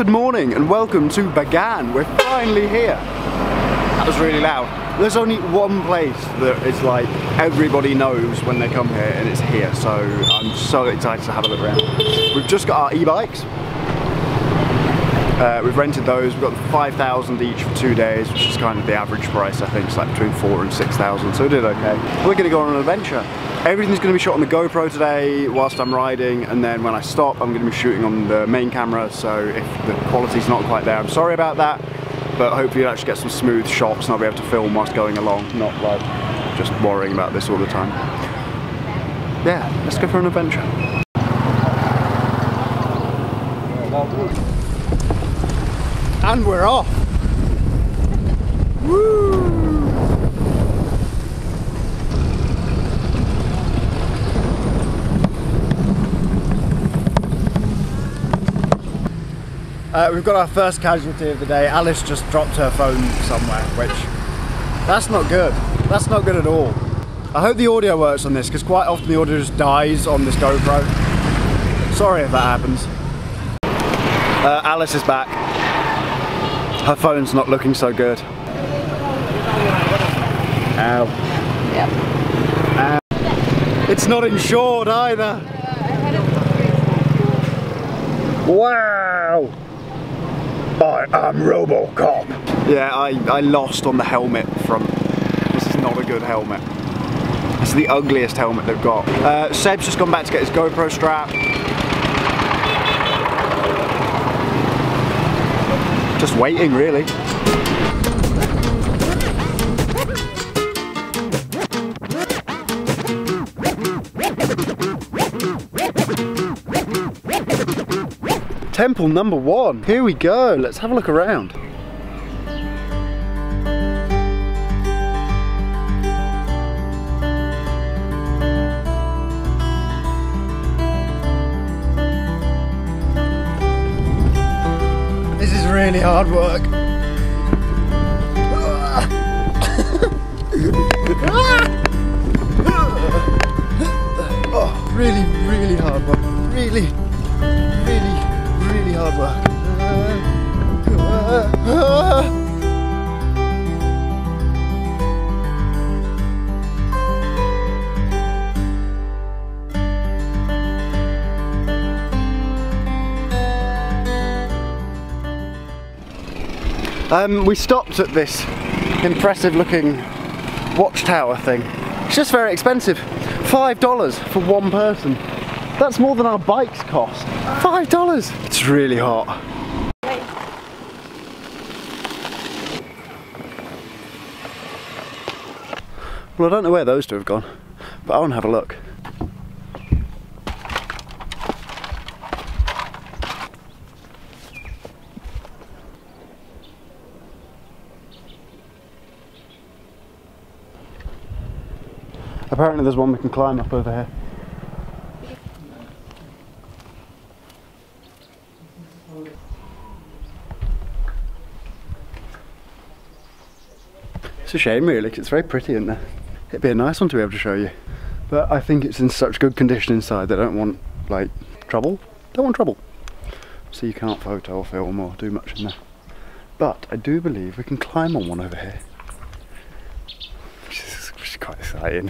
Good morning and welcome to Bagan. We're finally here. That was really loud. There's only one place that it's like everybody knows when they come here and it's here. So I'm so excited to have a look around. We've just got our e-bikes. Uh, we've rented those. We've got 5,000 each for two days, which is kind of the average price. I think it's like between four and 6,000. So we did okay. We're to go on an adventure. Everything's going to be shot on the GoPro today whilst I'm riding and then when I stop I'm going to be shooting on the main camera so if the quality's not quite there I'm sorry about that but hopefully you'll actually get some smooth shots and I'll be able to film whilst going along not like just worrying about this all the time. Yeah, let's go for an adventure. And we're off! Woo! Uh, we've got our first casualty of the day. Alice just dropped her phone somewhere, which that's not good. That's not good at all. I hope the audio works on this because quite often the audio just dies on this GoPro. Sorry if that happens. Uh, Alice is back. Her phone's not looking so good. Ow. Yep. Ow. It's not insured either. Wow. I am Robocop. Yeah, I, I lost on the helmet front. This is not a good helmet. It's the ugliest helmet they've got. Uh, Seb's just gone back to get his GoPro strap. Just waiting, really. Temple number one. Here we go. Let's have a look around. This is really hard work. oh, really, really hard work. Really, Um, we stopped at this impressive looking watchtower thing. It's just very expensive. Five dollars for one person. That's more than our bikes cost. Five dollars. It's really hot. Well, I don't know where those two have gone, but I want to have a look. Apparently there's one we can climb up over here. It's a shame really, 'cause it's very pretty in there. It'd be a nice one to be able to show you. But I think it's in such good condition inside that I don't want, like, trouble. Don't want trouble. So you can't photo or film or do much in there. But I do believe we can climb on one over here. Which is, which is quite exciting.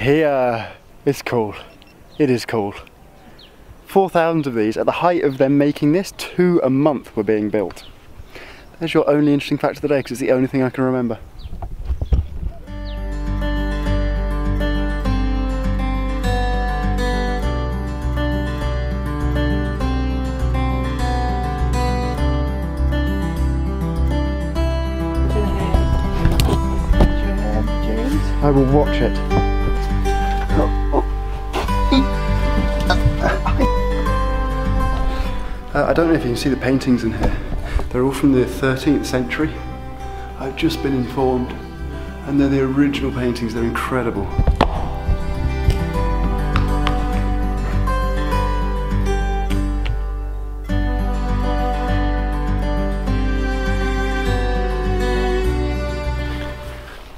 Here. It's cool. It is cool. 4,000 of these at the height of them making this, two a month were being built. There's your only interesting fact of the day because it's the only thing I can remember. I will watch it. Uh, I don't know if you can see the paintings in here. They're all from the 13th century. I've just been informed. And they're the original paintings, they're incredible.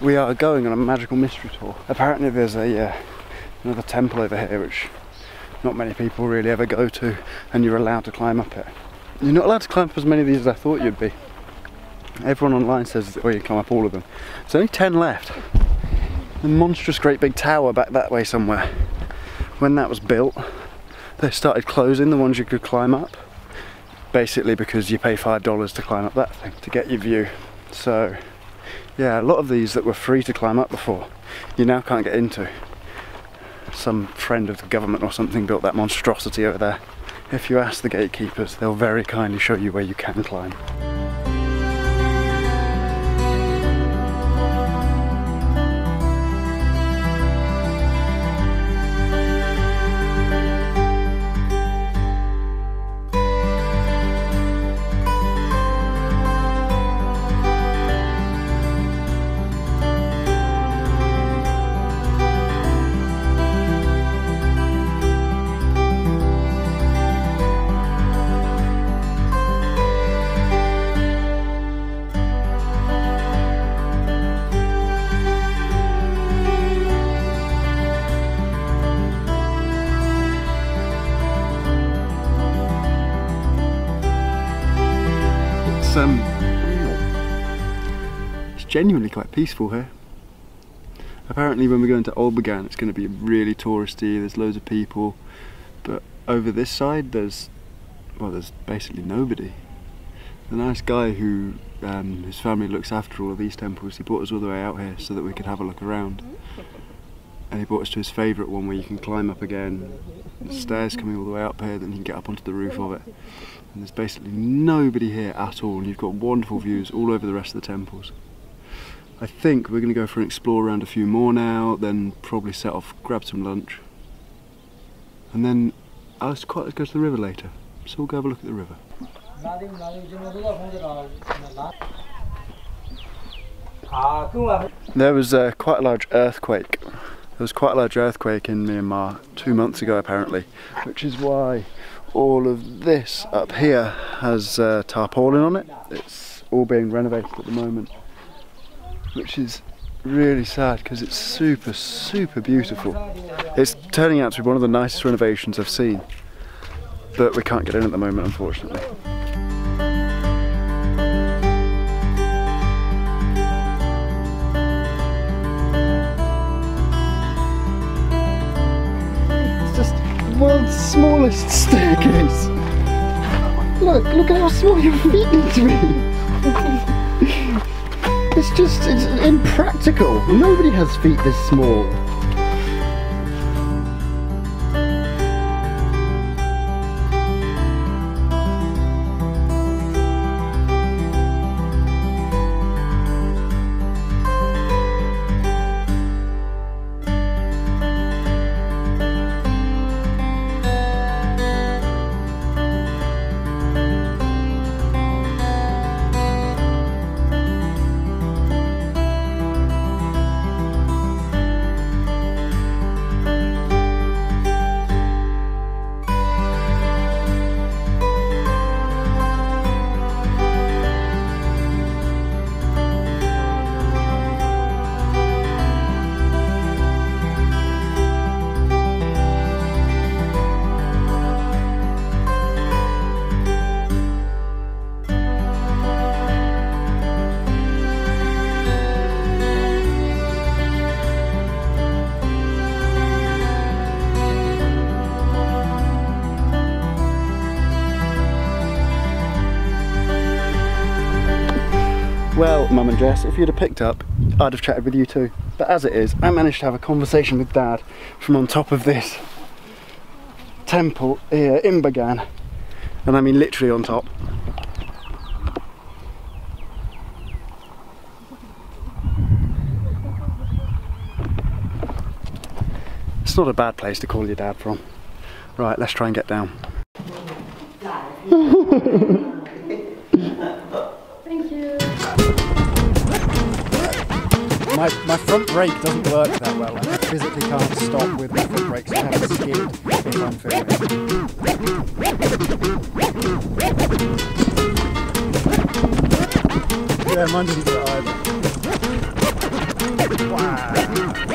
We are going on a magical mystery tour. Apparently there's a uh, another temple over here which not many people really ever go to and you're allowed to climb up it. You're not allowed to climb up as many of these as I thought you'd be. Everyone online says well you climb up all of them. There's only 10 left. The monstrous great big tower back that way somewhere. When that was built they started closing the ones you could climb up basically because you pay five dollars to climb up that thing to get your view so yeah, a lot of these that were free to climb up before, you now can't get into. Some friend of the government or something built that monstrosity over there. If you ask the gatekeepers, they'll very kindly show you where you can climb. Genuinely quite peaceful here. Apparently, when we go into Old Bagan, it's going to be really touristy. There's loads of people, but over this side, there's well, there's basically nobody. The nice guy who um, his family looks after all of these temples. He brought us all the way out here so that we could have a look around. And he brought us to his favourite one where you can climb up again. The stairs coming all the way up here, then you can get up onto the roof of it. And there's basically nobody here at all, and you've got wonderful views all over the rest of the temples. I think we're going to go for an explore around a few more now, then probably set off, grab some lunch. And then I was quite let's go to the river later. So we'll go have a look at the river. There was uh, quite a large earthquake. There was quite a large earthquake in Myanmar two months ago apparently, which is why all of this up here has uh, tarpaulin on it. It's all being renovated at the moment, which is really sad because it's super, super beautiful. It's turning out to be one of the nicest renovations I've seen, but we can't get in at the moment, unfortunately. It's just the world's smallest staircase. Look, look at how small your feet need to be. It's just, it's impractical. Nobody has feet this small. Mum and Jess, if you'd have picked up, I'd have chatted with you too. But as it is, I managed to have a conversation with Dad from on top of this temple here in Bagan. And I mean literally on top. It's not a bad place to call your dad from. Right, let's try and get down. My, my front brake doesn't work that well. I physically can't stop with my front brakes. I have to skid if I'm filming. Yeah, mine doesn't do it either. Wow.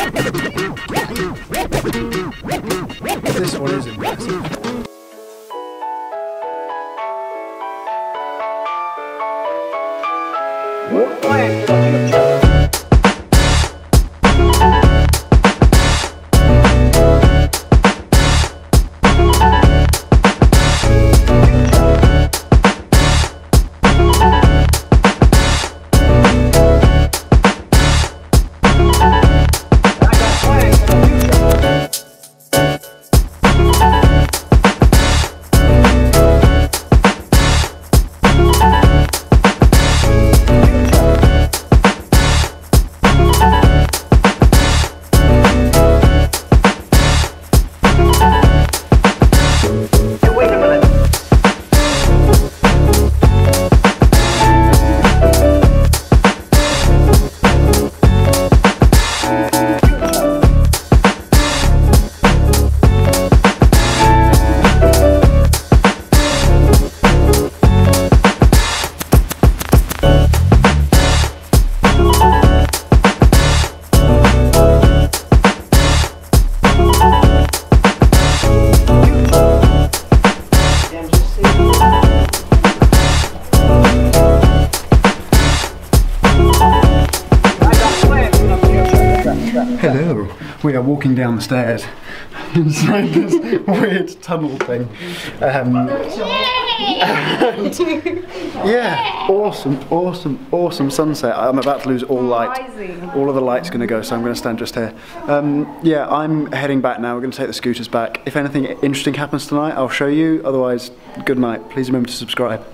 Walking down the stairs inside this weird tunnel thing. Um, yeah, awesome, awesome, awesome sunset. I'm about to lose all light. All of the light's going to go, so I'm going to stand just here. Um, yeah, I'm heading back now. We're going to take the scooters back. If anything interesting happens tonight, I'll show you. Otherwise, good night. Please remember to subscribe.